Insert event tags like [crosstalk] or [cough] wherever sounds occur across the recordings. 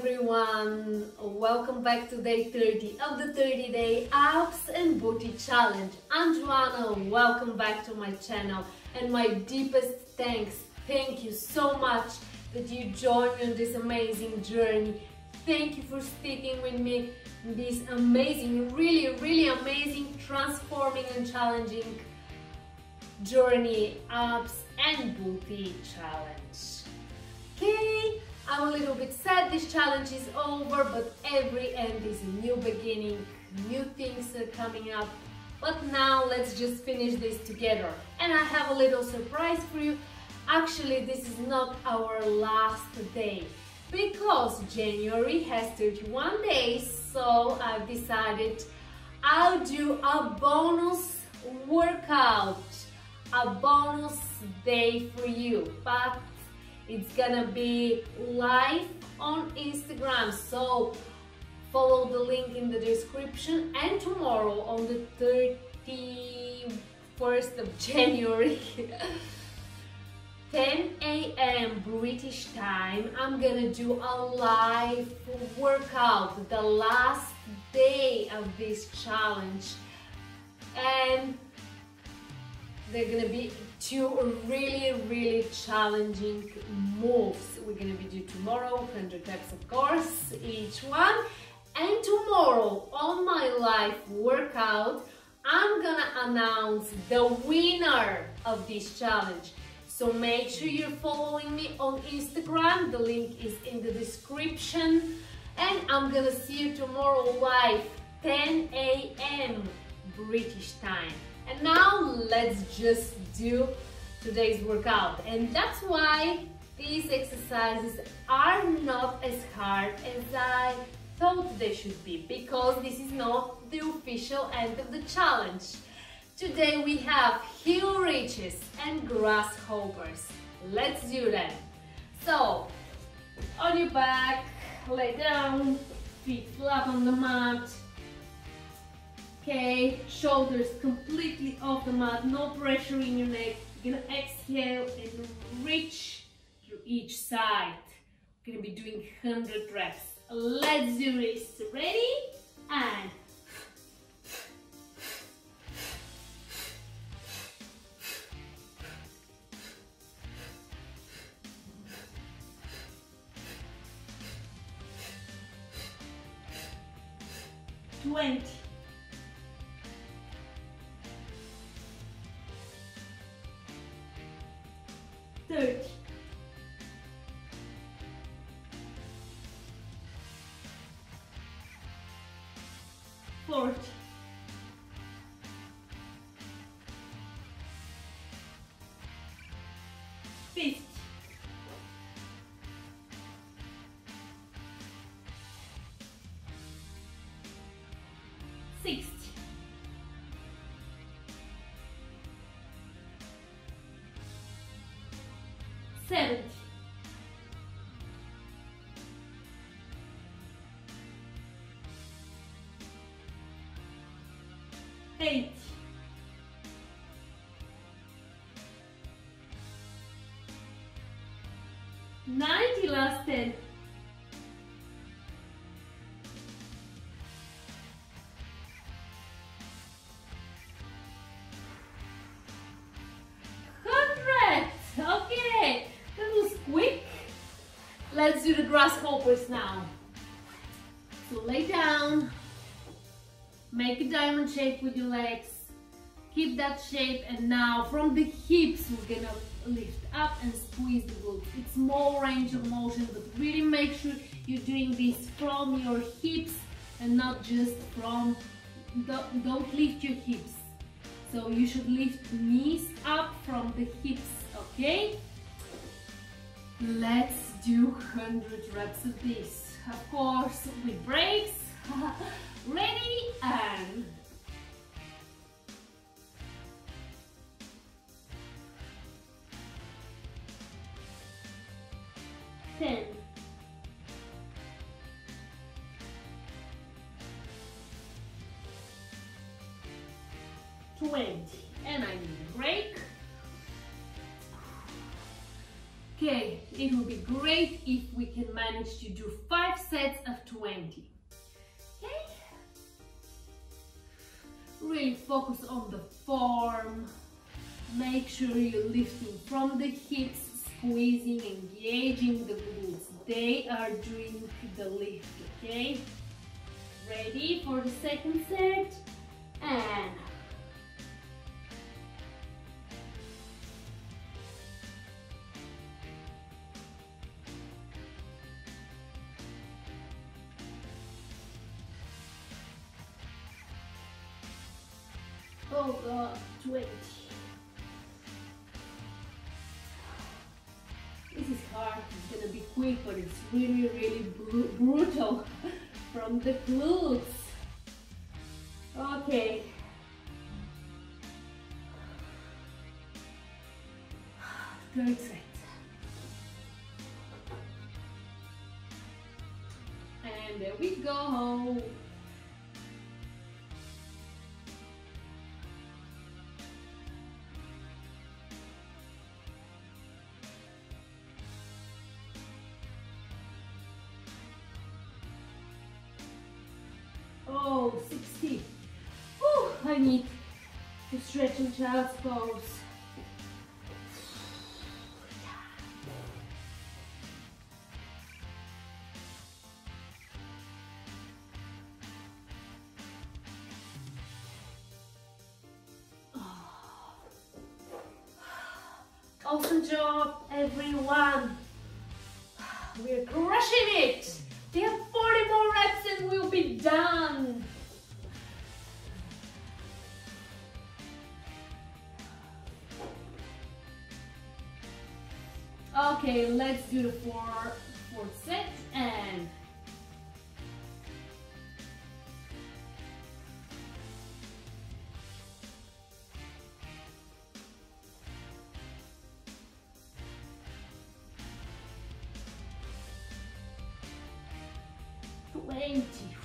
everyone, welcome back to day 30 of the 30 day abs and booty challenge. I'm Joana, welcome back to my channel and my deepest thanks, thank you so much that you joined me on this amazing journey. Thank you for sticking with me in this amazing, really, really amazing, transforming and challenging journey abs and booty challenge. I'm a little bit sad this challenge is over, but every end is a new beginning, new things are coming up. But now let's just finish this together. And I have a little surprise for you. Actually, this is not our last day because January has 31 days, so I've decided I'll do a bonus workout, a bonus day for you. But it's gonna be live on Instagram. So follow the link in the description and tomorrow on the 31st of [laughs] January 10 a.m. British time I'm gonna do a live workout the last day of this challenge and they're gonna be two really, really challenging moves. We're gonna be doing tomorrow, 100 reps of course, each one. And tomorrow on my live workout, I'm gonna announce the winner of this challenge. So make sure you're following me on Instagram. The link is in the description. And I'm gonna see you tomorrow live, 10 a.m. British time. And now let's just do today's workout. And that's why these exercises are not as hard as I thought they should be because this is not the official end of the challenge. Today we have heel reaches and grasshoppers. Let's do them. So, on your back, lay down, feet flat on the mat, Okay, shoulders completely off the mat, no pressure in your neck. You're gonna exhale and reach through each side. We're gonna be doing 100 reps. Let's do this. Ready? And Twenty. Forty. Fifty. Sixty. 70. 90 last 10. Correct. Okay, that was quick. Let's do the grasshoppers now. So lay down, make a diamond shape with your legs keep that shape and now from the hips we're gonna lift up and squeeze the glutes. It's more range of motion but really make sure you're doing this from your hips and not just from, don't, don't lift your hips. So you should lift knees up from the hips, okay? Let's do 100 reps of this. Of course, with breaks. 20. And I need a break. Okay, it would be great if we can manage to do five sets of 20. Okay? Really focus on the form. Make sure you're lifting from the hips, squeezing, engaging the glutes. They are doing the lift, okay? Ready for the second set. And Oh God, 20. This is hard, it's gonna be quick, but it's really, really br brutal [laughs] from the glutes. Okay. [sighs] Third set. And there we go. Oh, 60. I need to stretch in child's pose. Awesome job, everyone. We're crushing it. We have 40 more reps and we'll be done. Okay, let's do the four, fourth set and twenty.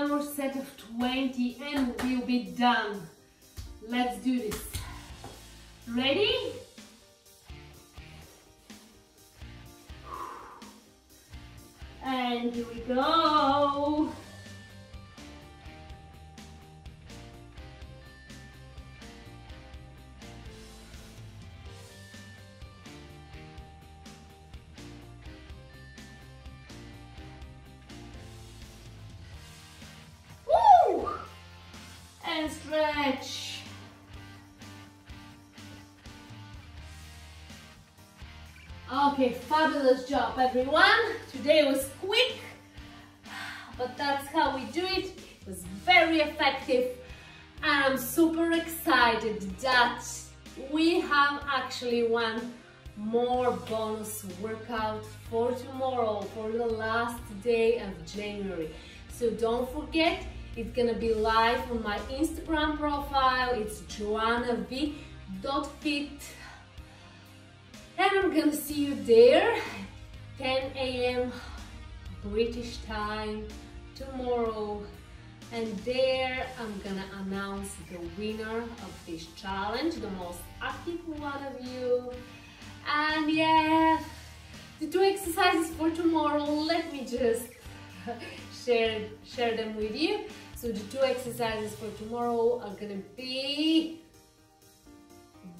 One more set of 20 and we'll be done. Let's do this. Ready? And here we go. Stretch. Okay, fabulous job everyone. Today was quick, but that's how we do it. It was very effective. And I'm super excited that we have actually one more bonus workout for tomorrow, for the last day of January. So don't forget, it's gonna be live on my Instagram profile. It's joanav.fit. And I'm gonna see you there, 10 a.m. British time tomorrow. And there I'm gonna announce the winner of this challenge, the most active one of you. And yeah, the two exercises for tomorrow, let me just [laughs] share, share them with you. So the two exercises for tomorrow are gonna be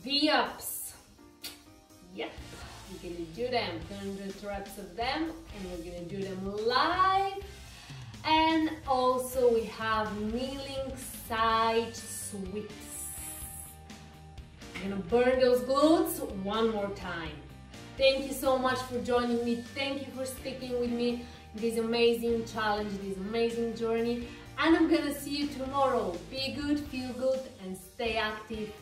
V-ups Yep, we're gonna do them, 100 reps of them, and we're gonna do them live. And also we have kneeling side sweeps. We're gonna burn those glutes one more time. Thank you so much for joining me. Thank you for sticking with me this amazing challenge, this amazing journey. And I'm gonna see you tomorrow. Be good, feel good, and stay active.